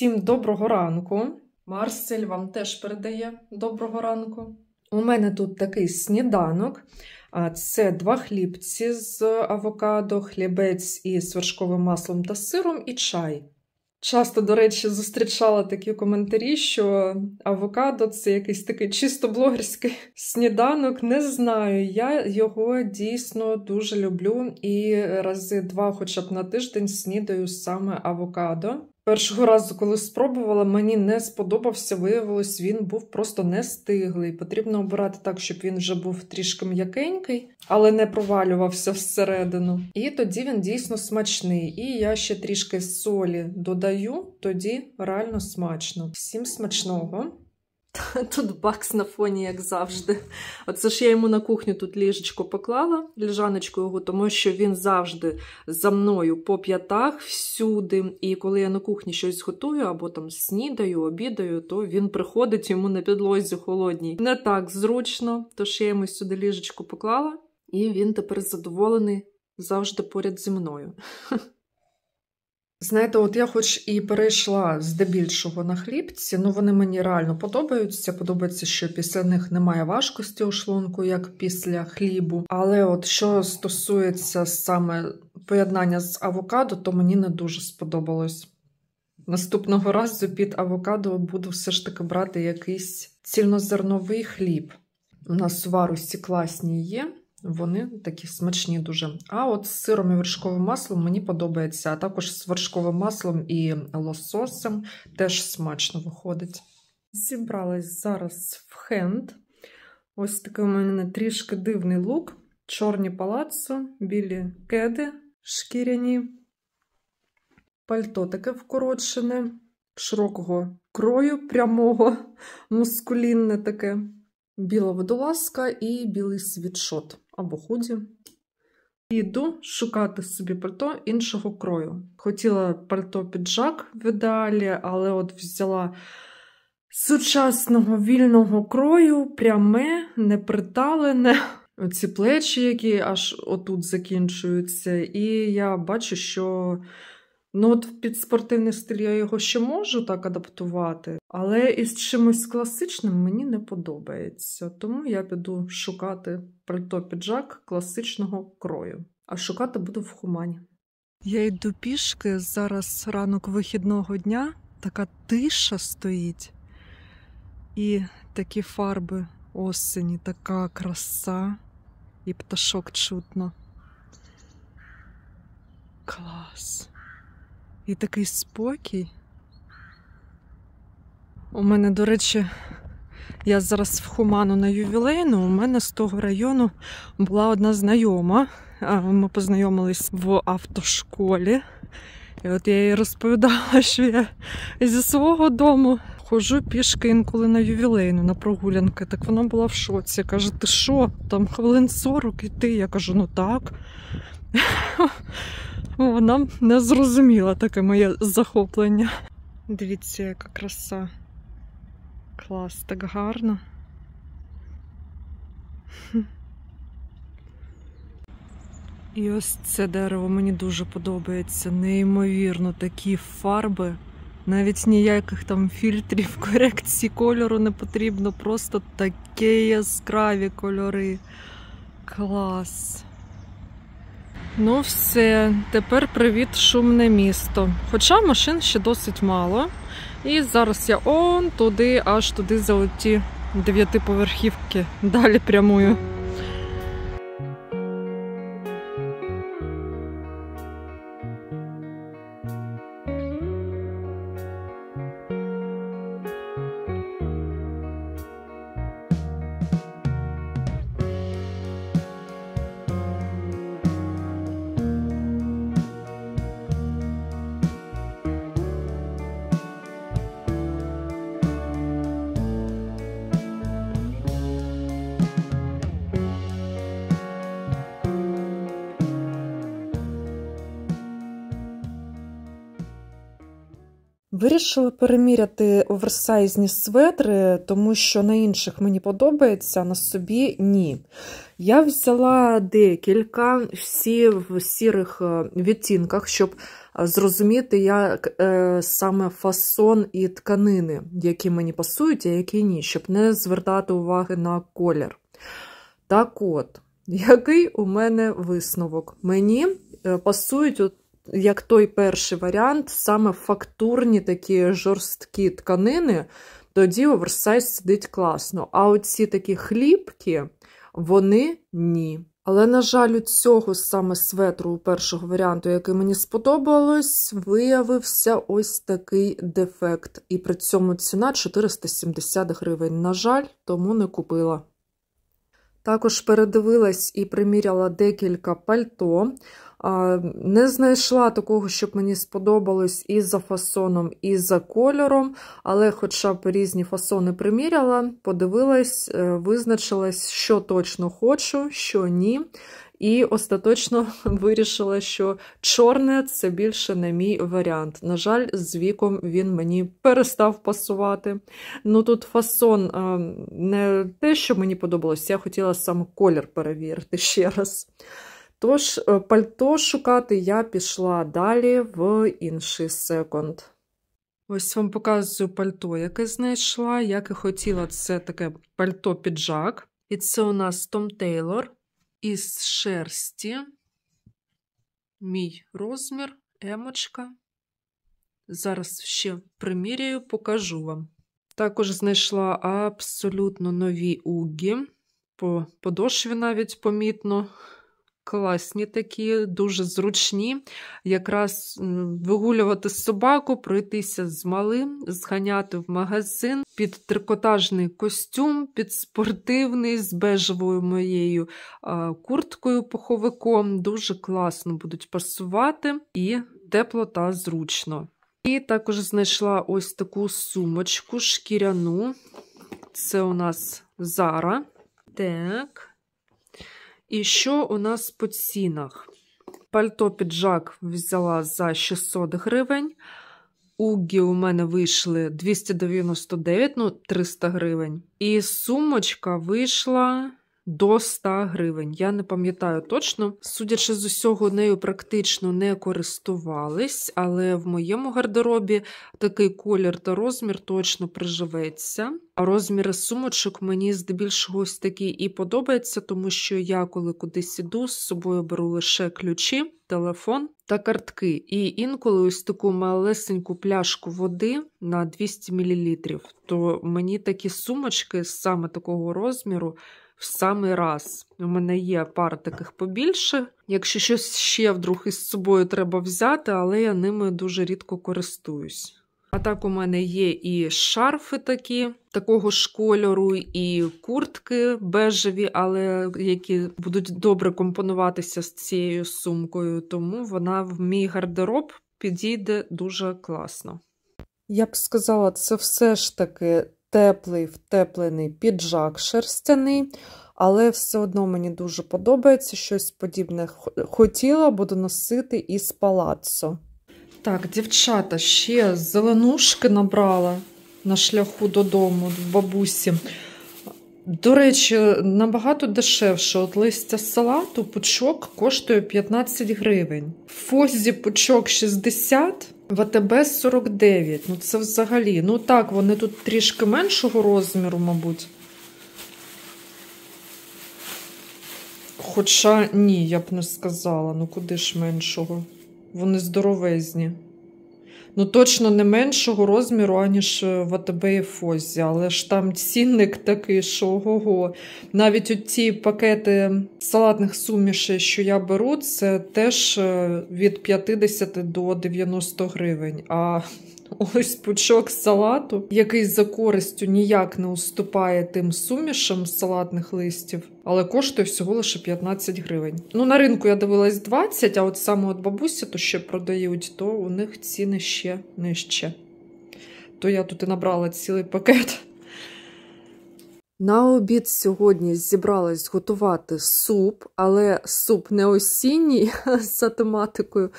Всім доброго ранку. Марсель вам теж передає доброго ранку. У мене тут такий сніданок. Це два хлібці з авокадо, хлібець із вершковим маслом та сиром і чай. Часто, до речі, зустрічала такі коментарі, що авокадо це якийсь такий чисто блогерський сніданок. Не знаю. Я його дійсно дуже люблю і рази два, хоча б на тиждень, снідаю саме авокадо. Першого разу, коли спробувала, мені не сподобався, виявилось, він був просто не стиглий. Потрібно обирати так, щоб він вже був трішки м'якенький, але не провалювався всередину. І тоді він дійсно смачний. І я ще трішки солі додаю, тоді реально смачно. Всім смачного! Тут бакс на фоні, як завжди. Оце ж я йому на кухню тут ліжечко поклала, ліжаночку його, тому що він завжди за мною по п'ятах всюди. І коли я на кухні щось готую або там снідаю, обідаю, то він приходить йому на підлозі холодній. Не так зручно, тож я йому сюди ліжечко поклала, і він тепер задоволений завжди поряд зі мною. Знаєте, от я хоч і перейшла здебільшого на хлібці, ну вони мені реально подобаються. Подобається, що після них немає важкості у шлунку, як після хлібу. Але от що стосується саме поєднання з авокадо, то мені не дуже сподобалось. Наступного разу під авокадо буду все ж таки брати якийсь цільнозерновий хліб. У нас у варусі класні є. Вони такі смачні дуже. А от з сиром і вершковим маслом мені подобається, а також з вершковим маслом і лососем теж смачно виходить. Зібралась зараз в хенд. Ось такий у мене трішки дивний лук, чорні палаццо, білі кеди шкіряні, пальто таке вкорочене, широкого крою, прямого, мускулінне таке, біла водолазка і білий світшот або худі. Іду шукати собі пальто іншого крою. Хотіла пальто піджак в ідеалі, але от взяла сучасного вільного крою, пряме, неприталене. Оці плечі, які аж отут закінчуються. І я бачу, що Ну, от під спортивний стиль я його ще можу так адаптувати, але із чимось класичним мені не подобається. Тому я піду шукати пальто піджак класичного крою. А шукати буду в хумані. Я йду пішки, зараз ранок вихідного дня, така тиша стоїть. І такі фарби осені, така краса, і пташок чутно. Клас. І такий спокій. У мене, до речі, я зараз в Хуману на ювілейну. У мене з того району була одна знайома. Ми познайомились в автошколі. І от я їй розповідала, що я зі свого дому ходжу пішки інколи на ювілейну, на прогулянки. Так вона була в шоці. Каже, ти що, там хвилин 40 іти? Я кажу, ну так. Вона не зрозуміла таке моє захоплення. Дивіться, яка краса. Клас, так гарно. І ось це дерево мені дуже подобається. Неймовірно, такі фарби. Навіть ніяких там фільтрів, корекції кольору не потрібно, просто такі яскраві кольори. Клас. Ну, все, тепер привіт, шумне місто. Хоча машин ще досить мало. І зараз я он туди, аж туди за оті дев'ятиповерхівки. Далі прямую. Вирішила переміряти оверсайзні светри, тому що на інших мені подобається, на собі ні. Я взяла декілька всі в сірих е, відтінках, щоб е, зрозуміти, як е, саме фасон і тканини, які мені пасують, а які ні, щоб не звертати уваги на колір. Так от, який у мене висновок? Мені пасують як той перший варіант, саме фактурні такі жорсткі тканини, тоді оверсайз сидить класно. А оці такі хлібки, вони ні. Але, на жаль, у цього саме светру у першого варіанту, який мені сподобалось, виявився ось такий дефект. І при цьому ціна 470 гривень. На жаль, тому не купила. Також передивилась і приміряла декілька пальто. Не знайшла такого, щоб мені сподобалось і за фасоном, і за кольором, але, хоча б різні фасони приміряла, подивилась, е, визначилась, що точно хочу, що ні. І остаточно вирішила, що чорне це більше не мій варіант. На жаль, з віком він мені перестав пасувати. Ну тут фасон е, не те, що мені подобалось, я хотіла сам колір перевірити ще раз. Тож, е, пальто шукати я пішла далі в інший секонд. Ось вам показую пальто, яке знайшла. Як і хотіла, це таке пальто-піджак. І це у нас Том Тейлор із шерсті. Мій розмір, емочка. Зараз ще приміряю, покажу вам. Також знайшла абсолютно нові угі, по подошві навіть помітно класні такі, дуже зручні. Якраз вигулювати собаку, пройтися з малим, зганяти в магазин під трикотажний костюм, під спортивний, з бежевою моєю курткою пуховиком. Дуже класно будуть пасувати і тепло та зручно. І також знайшла ось таку сумочку шкіряну. Це у нас Зара. Так. І що у нас по цінах? Пальто піджак взяла за 600 гривень. Угі у мене вийшли 299, ну, 300 гривень. І сумочка вийшла до 100 гривень. Я не пам'ятаю точно. Судячи з усього, нею практично не користувались, але в моєму гардеробі такий колір та розмір точно приживеться. А розміри сумочок мені здебільшого ось такі і подобаються, тому що я, коли кудись іду, з собою беру лише ключі, телефон та картки. І інколи ось таку малесеньку пляшку води на 200 мл. То мені такі сумочки саме такого розміру в самий раз. У мене є пара таких побільше. Якщо щось ще вдруг із собою треба взяти, але я ними дуже рідко користуюсь. А так у мене є і шарфи такі, такого ж кольору, і куртки бежеві, але які будуть добре компонуватися з цією сумкою, тому вона в мій гардероб підійде дуже класно. Я б сказала, це все ж таки теплий втеплений піджак шерстяний, але все одно мені дуже подобається щось подібне хотіла, буду носити із палаццо. Так, дівчата, ще зеленушки набрала на шляху додому в бабусі. До речі, набагато дешевше от листя салату пучок коштує 15 гривень. В фозі пучок 60, в АТБ 49. Ну це взагалі. Ну так, вони тут трішки меншого розміру, мабуть. Хоча ні, я б не сказала, ну куди ж меншого? Вони здоровезні. Ну, точно не меншого розміру, аніж е, в АТБ і Фозі, але ж там цінник такий, що ого. Навіть ці пакети салатних сумішей, що я беру, це теж е, від 50 до 90 гривень. А Ось пучок салату, який за користю ніяк не уступає тим сумішам салатних листів, але коштує всього лише 15 гривень. Ну, на ринку я дивилась 20, а от саме от бабусі, то ще продають, то у них ціни ще нижче. То я тут і набрала цілий пакет. На обід сьогодні зібралась готувати суп, але суп не осінній за тематикою,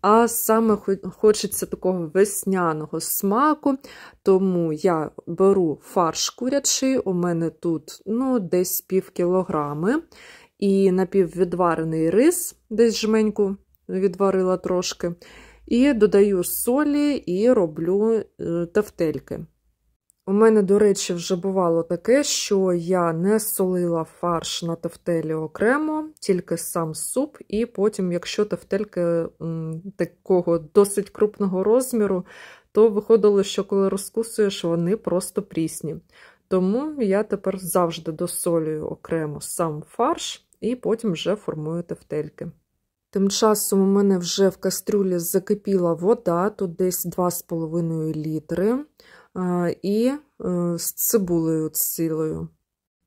а саме хочеться такого весняного смаку. Тому я беру фарш курячий, у мене тут ну, десь пів кілограми, і напіввідварений рис, десь жменьку відварила трошки. І додаю солі і роблю е, тефтельки. У мене, до речі, вже бувало таке, що я не солила фарш на тефтелі окремо, тільки сам суп, і потім, якщо тефтельки такого досить крупного розміру, то виходило, що коли розкусуєш, вони просто прісні. Тому я тепер завжди досолюю окремо сам фарш і потім вже формую тефтельки. Тим часом у мене вже в кастрюлі закипіла вода, тут десь 2,5 літри і е, з цибулею цілою.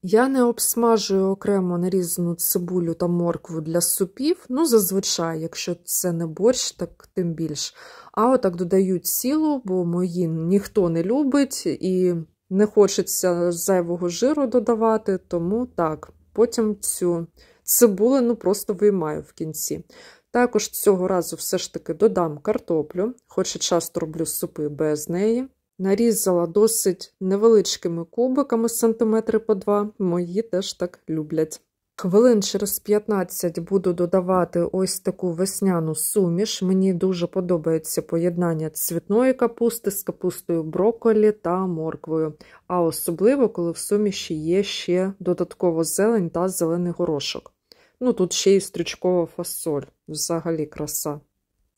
Я не обсмажую окремо нарізану цибулю та моркву для супів, ну, зазвичай, якщо це не борщ, так тим більш. А отак додаю цілу, бо мої ніхто не любить і не хочеться зайвого жиру додавати, тому так, потім цю цибулину просто виймаю в кінці. Також цього разу все ж таки додам картоплю, хоч і часто роблю супи без неї. Нарізала досить невеличкими кубиками, сантиметри по два, мої теж так люблять. Хвилин через 15 буду додавати ось таку весняну суміш. Мені дуже подобається поєднання цвітної капусти з капустою брокколі та морквою. А особливо, коли в суміші є ще додатково зелень та зелений горошок. Ну, тут ще й стрічкова фасоль, взагалі краса.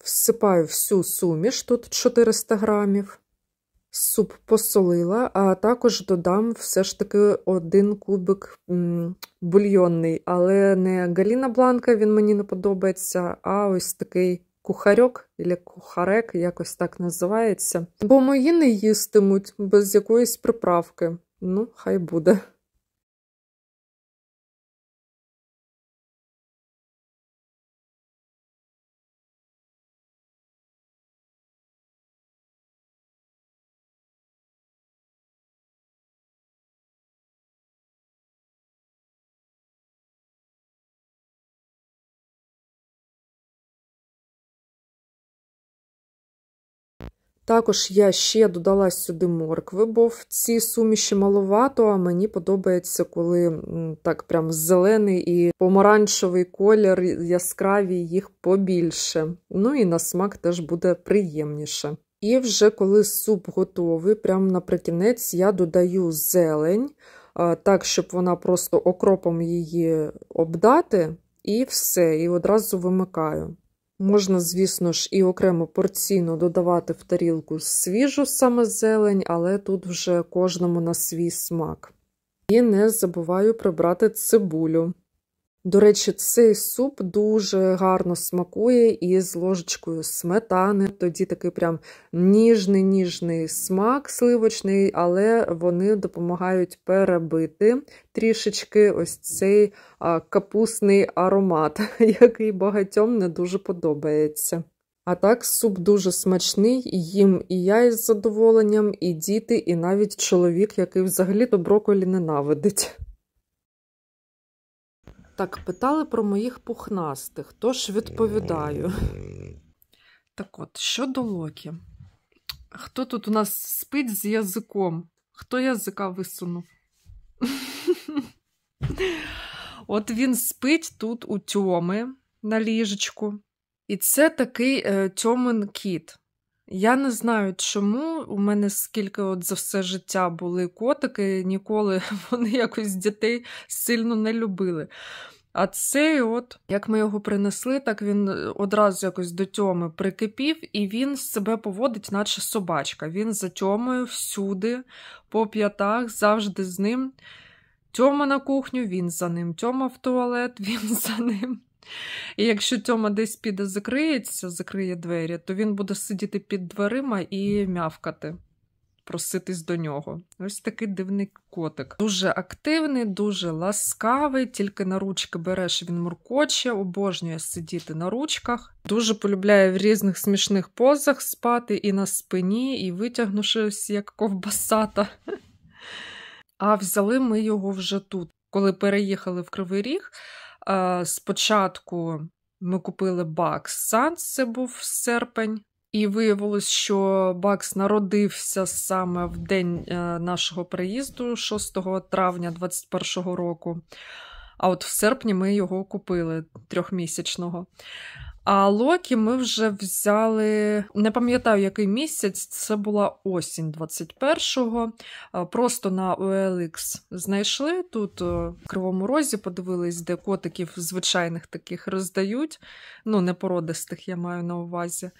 Всипаю всю суміш, тут 400 грамів. Суп посолила, а також додам все ж таки один кубик бульйонний, але не Галіна Бланка, він мені не подобається, а ось такий кухарьок, або кухарек, якось так називається. Бо мої не їстимуть без якоїсь приправки. Ну, хай буде. Також я ще додала сюди моркви, бо в цій суміші маловато, а мені подобається, коли так прям зелений і помаранчевий колір, яскраві їх побільше. Ну і на смак теж буде приємніше. І вже коли суп готовий, прямо наприкінець я додаю зелень, так, щоб вона просто окропом її обдати, і все, і одразу вимикаю. Можна, звісно ж, і окремо порційно додавати в тарілку свіжу саме зелень, але тут вже кожному на свій смак. І не забуваю прибрати цибулю. До речі, цей суп дуже гарно смакує із ложечкою сметани. Тоді такий прям ніжний ніжний смак сливочний, але вони допомагають перебити трішечки ось цей капусний аромат, який багатьом не дуже подобається. А так, суп дуже смачний, їм і я із задоволенням, і діти, і навіть чоловік, який взагалі то броколі ненавидить. Так, питали про моїх пухнастих, тож відповідаю. Так от, щодо Локі. Хто тут у нас спить з язиком? Хто язика висунув? От він спить тут у тьоми на ліжечку. І це такий е, тьомин кіт. Я не знаю, чому у мене скільки от за все життя були котики, ніколи вони якось дітей сильно не любили. А цей, от, як ми його принесли, так він одразу якось до тьоми прикипів, і він себе поводить, наче собачка. Він за тьомою всюди, по п'ятах, завжди з ним. Тьома на кухню, він за ним, Тьома в туалет, він за ним. І якщо Тьома десь піде закриється, закриє двері, то він буде сидіти під дверима і мявкати, проситись до нього. Ось такий дивний котик. Дуже активний, дуже ласкавий, тільки на ручки береш, він муркоче, обожнює сидіти на ручках. Дуже полюбляє в різних смішних позах спати і на спині, і витягнувшись, як ковбасата. А взяли ми його вже тут. Коли переїхали в Кривий Ріг, спочатку ми купили Бакс Санс, це був серпень. І виявилось, що Бакс народився саме в день е, нашого приїзду, 6 травня 2021 року. А от в серпні ми його купили трьохмісячного. А Локі ми вже взяли, не пам'ятаю, який місяць, це була осінь 21-го. Просто на OLX знайшли тут в Кривому Розі, подивились, де котиків звичайних таких роздають. Ну, не породистих, я маю на увазі.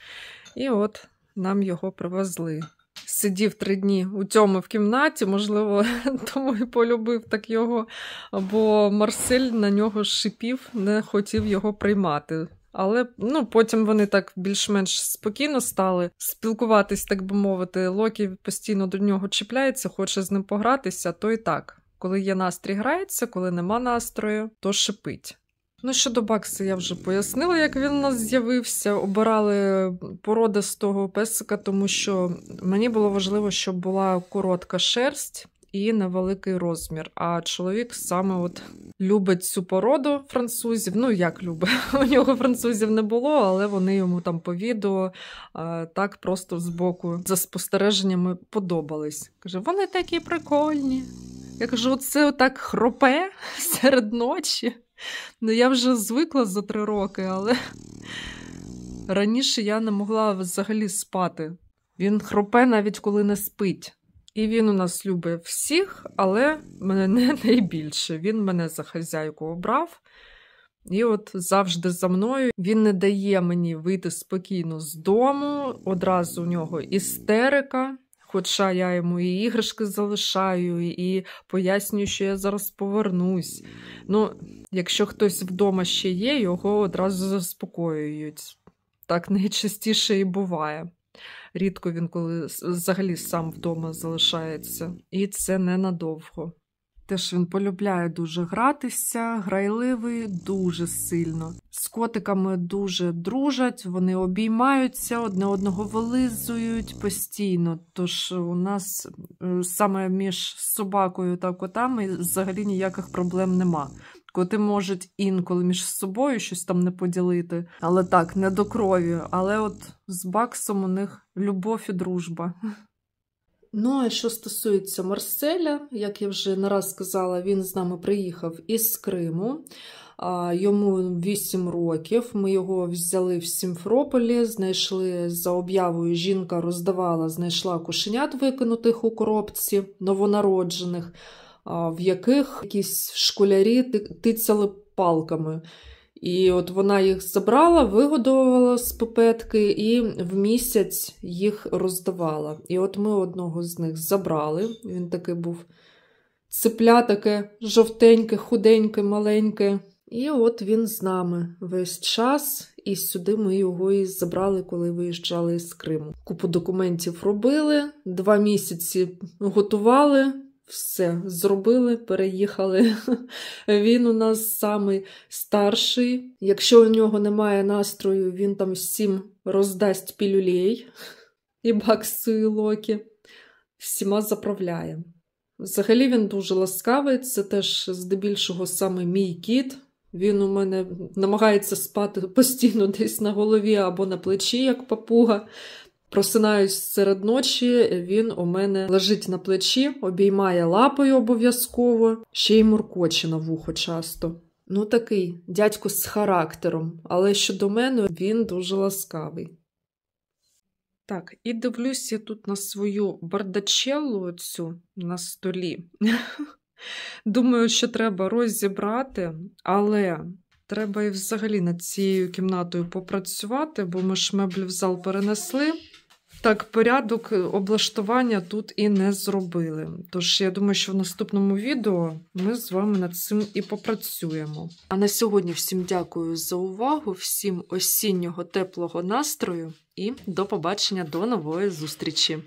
І от нам його привезли. Сидів три дні у цьому в кімнаті, можливо, тому і полюбив так його, бо Марсель на нього шипів, не хотів його приймати. Але ну, потім вони так більш-менш спокійно стали спілкуватись, так би мовити. Локі постійно до нього чіпляється, хоче з ним погратися, то і так. Коли є настрій, грається, коли нема настрою, то шипить. Ну, щодо Бакса, я вже пояснила, як він у нас з'явився. Обирали породистого песика, тому що мені було важливо, щоб була коротка шерсть і невеликий розмір. А чоловік саме от любить цю породу французів. Ну, як любить, у нього французів не було, але вони йому там по відео так просто збоку за спостереженнями подобались. Каже, вони такі прикольні. Я кажу, оце отак хропе серед ночі. Ну, я вже звикла за три роки, але раніше я не могла взагалі спати. Він хропе навіть коли не спить. І він у нас любить всіх, але мене не найбільше. Він мене за хазяйку обрав. І от завжди за мною він не дає мені вийти спокійно з дому. Одразу у нього істерика. Хоча я йому і іграшки залишаю, і пояснюю, що я зараз повернусь. Ну, якщо хтось вдома ще є, його одразу заспокоюють. Так найчастіше і буває. Рідко він коли взагалі сам вдома залишається, і це ненадовго. Теж він полюбляє дуже гратися, грайливий дуже сильно. З котиками дуже дружать, вони обіймаються, одне одного вилизують постійно. Тож у нас е, саме між собакою та котами взагалі ніяких проблем нема. Коти можуть інколи між собою щось там не поділити, але так, не до крові. Але от з Баксом у них любов і дружба. Ну, а що стосується Марселя, як я вже не раз сказала, він з нами приїхав із Криму. Йому 8 років. Ми його взяли в Сімферополі, знайшли за об'явою. Жінка роздавала, знайшла кошенят викинутих у коробці новонароджених в яких якісь школярі тицяли палками. І от вона їх забрала, вигодовувала з пипетки і в місяць їх роздавала. І от ми одного з них забрали. Він такий був цепля, таке жовтеньке, худеньке, маленьке. І от він з нами весь час, і сюди ми його і забрали, коли виїжджали з Криму. Купу документів робили, два місяці готували. Все, зробили, переїхали. Він у нас самий старший. Якщо у нього немає настрою, він там всім роздасть пілюлей і баксу локі. Всіма заправляє. Взагалі він дуже ласкавий, це теж здебільшого саме мій кіт. Він у мене намагається спати постійно десь на голові або на плечі, як папуга. Просинаюсь серед ночі, він у мене лежить на плечі, обіймає лапою обов'язково, ще й муркоче на вухо часто. Ну, такий дядько з характером, але щодо мене він дуже ласкавий. Так, і дивлюсь я тут на свою бардачеллу цю на столі. Думаю, що треба розібрати, але треба і взагалі над цією кімнатою попрацювати, бо ми ж меблі в зал перенесли. Так, порядок облаштування тут і не зробили. Тож, я думаю, що в наступному відео ми з вами над цим і попрацюємо. А на сьогодні всім дякую за увагу, всім осіннього теплого настрою і до побачення до нової зустрічі!